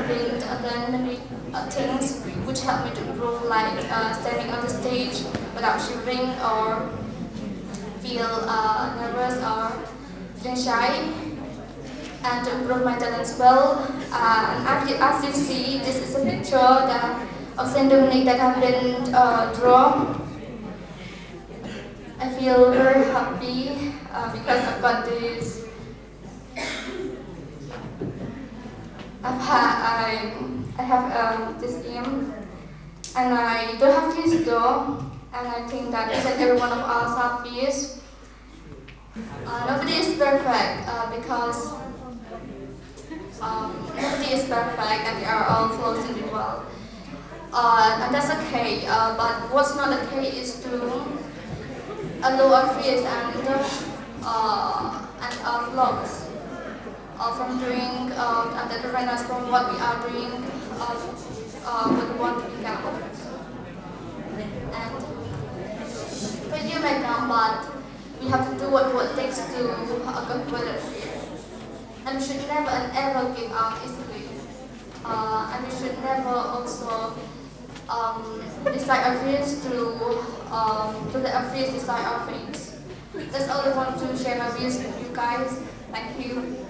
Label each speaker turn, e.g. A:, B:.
A: have been learned many things which help me to improve, like uh, standing on the stage without shivering or feel uh, nervous or feeling shy, and to improve my talent as well. Uh, and as you, see, this is a picture that of Saint Dominic that I've been uh. I feel very happy uh, because I've got this I've had, I, I have um, this aim, and I don't have fears though, and I think that and every one of us have fears. Uh, nobody is perfect uh, because um, nobody is perfect and we are all flawed individual. Uh, and that's okay, uh, but what's not okay is to allow our fears and, uh, and our flaws from doing uh, and that prevent us from what we are doing uh, uh, what we want to become. And failure may come, but we have to do what, what it takes to uh, conquer that. And we should never and ever give up easily. Uh, and we should never also um, decide our fears to um, to let our fears decide our fate. That's all I want to share my views with you guys. Thank you.